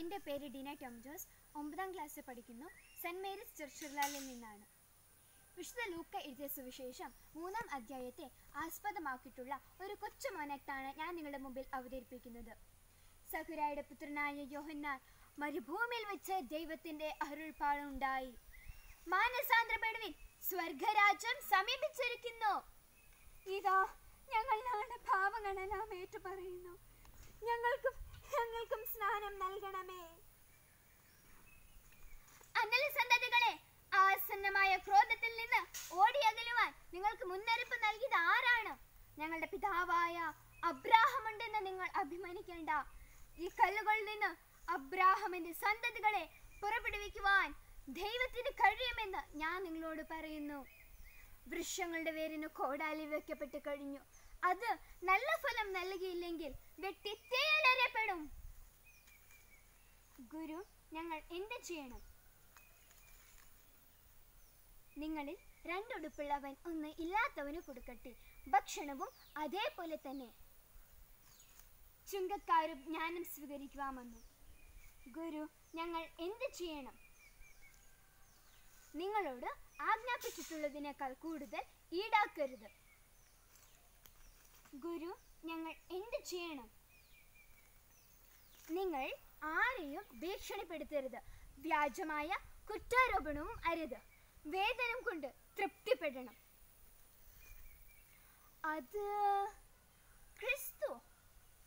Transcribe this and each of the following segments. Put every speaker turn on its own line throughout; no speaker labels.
എന്റെ പേര് ഡിന ടോം ജോസ്. ഒമ്പതാം ക്ലാസ്സിൽ പഠിക്കുന്നു. സെന്റ് മേരീസ് ചെർച്ചിർലാലിൽ നിന്നാണ്. വിശുദ്ധ ലൂക്ക എഴുതിയ സുവിശേഷം മൂന്നാം അധ്യായത്തെ ആസ്പദമാക്കിയിട്ടുള്ള ഒരു കൊച്ചു മോനക്താണ് ഞാൻ നിങ്ങളുടെ മുമ്പിൽ അവതരിപ്പിക്കുന്നത്. സഹുരായുടെ പുത്രനായ യോഹന്നാൻ മരുഭൂമിയിൽ വെച്ച് ദൈവത്തിന്റെ അരുൾപ്പാടുണ്ടായി. മാനസാന്തരപ്പെടുവിൻ. സ്വർഗരാജ്യം സമീപിച്ചിരിക്കുന്നു. ഇതാ ഞങ്ങൾ ഞങ്ങളുടെ പാവങ്ങളെല്ലാം ഏറ്റുപറയുന്നു. ഞങ്ങൾക്കും ഞങ്ങൾക്കും സ്നാനം നൽകണമേ. അന്നല സന്തതികളെ ആസന്നമായ ക്രോധത്തിൽ നിന്ന് ഓടിയകലുവാൻ നിങ്ങൾക്ക് മുന്നറിയിപ്പ് നൽകിയത് ആരാണ്? ഞങ്ങളുടെ പിതാവായ അബ്രാഹം ഉണ്ടെന്ന് നിങ്ങൾ അഭിമാനിക്കേണ്ട. ഈ കല്ലുകളിൽ നിന്ന് അബ്രാഹമിന്റെ സന്തതികളെ പുറപ്പെടുവിക്കുവാൻ ദൈവത്തിന് കഴിയുമെന്ന് ഞാൻ നിങ്ങളോട് പറയുന്നു. വൃക്ഷങ്ങളുടെ വേരിന് കോടാലി വെക്കപ്പെട്ട് കഴിഞ്ഞു. അത് നല്ല ഫലം നൽകിയില്ലെങ്കിൽ വെട്ടി തേടരപ്പെടും ഗുരു ഞങ്ങൾ എന്ത് ചെയ്യണം നിങ്ങളിൽ രണ്ടുടുപ്പുള്ളവൻ ഒന്ന് ഇല്ലാത്തവന് കൊടുക്കട്ടെ. ഭക്ഷണവും അതേപോലെ തന്നെ. ചുങ്കക്കാരും ജ്ഞാനം സ്വീകരിക്കുവാമെന്നു. ഗുരു ഞങ്ങൾ എന്ത് ചെയ്യണം? നിങ്ങളോട് ആജ്ഞാപിച്ചിട്ടുള്ളതിനേക്കാൾ കൂടുതൽ ഈടാക്കരുത്. ഗുരു ഞങ്ങൾ എന്ത് ചെയ്യണം? നിങ്ങൾ ആരെയും ഭീഷണിപ്പെടുത്തരുത്. വ്യാജമായ കുറ്റാരോപണവും അരുത്. വേതനം കൊണ്ട് തൃപ്തിപ്പെടണം. അത് ക്രിസ്തു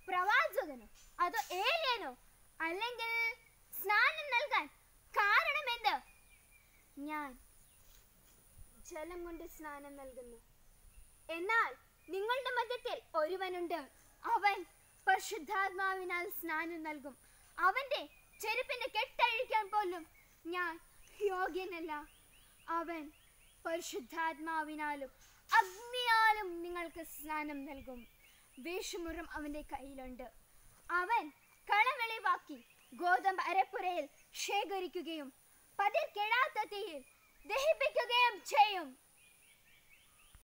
പ്രവാചകനോ അതോ ഏലിയനോ അല്ലെങ്കിൽ സ്നാനം നൽകാൻ കാരണം എന്ത്? ഞാൻ ജലം കൊണ്ട് സ്നാനം നൽകുന്നു. എന്നാൽ നിങ്ങളുടെ മധ്യത്തിൽ ഒരുവനുണ്ട്. അവൻ പരിശുദ്ധാത്മാവിനാൽ സ്നാനം നൽകും. അവന്റെ ചെരുപ്പിന്റെ കെട്ടഴിക്കാൻ പോലും ഞാൻ യോഗ്യനല്ല. അവൻ പരിശുദ്ധാത്മാവിനാലും അഗ്നിയാലും നിങ്ങൾക്ക് സ്നാനം നൽകും. വേഷമുറം അവന്റെ കയ്യിലുണ്ട്. അവൻ കളവെളിവാക്കി ഗോതമ്പ് അരപ്പുരയിൽ ശേഖരിക്കുകയും പതിർ കെടാത്ത